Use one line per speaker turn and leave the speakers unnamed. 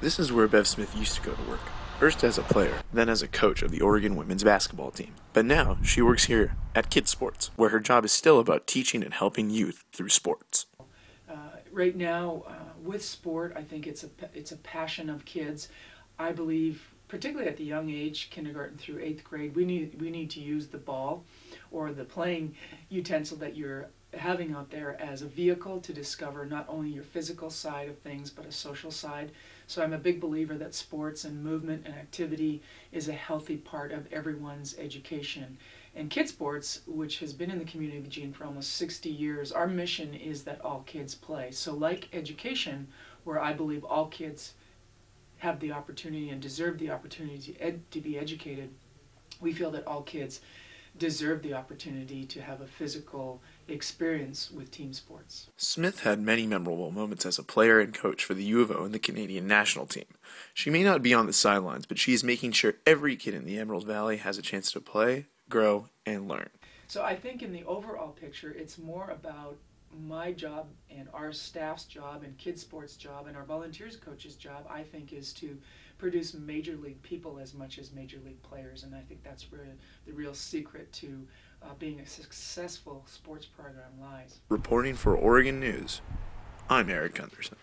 This is where Bev Smith used to go to work. First as a player, then as a coach of the Oregon women's basketball team. But now she works here at KidSports, where her job is still about teaching and helping youth through sports.
Uh, right now, uh, with sport, I think it's a it's a passion of kids. I believe, particularly at the young age, kindergarten through eighth grade, we need we need to use the ball or the playing utensil that you're having out there as a vehicle to discover not only your physical side of things but a social side. So I'm a big believer that sports and movement and activity is a healthy part of everyone's education. And KidSports, which has been in the community of Eugene for almost 60 years, our mission is that all kids play. So like education, where I believe all kids have the opportunity and deserve the opportunity to, ed- to be educated, we feel that all kids deserve the opportunity to have a physical experience with team sports.
Smith had many memorable moments as a player and coach for the U of O and the Canadian national team. She may not be on the sidelines, but she is making sure every kid in the Emerald Valley has a chance to play, grow, and learn.
So I think in the overall picture, it's more about my job and our staff's job and KidSports job and our volunteers coaches job i think is to produce major league people as much as major league players. And i think that's where the real secret to uh, being a successful sports program lies.
Reporting for oregon news. I'm Erik Gundersen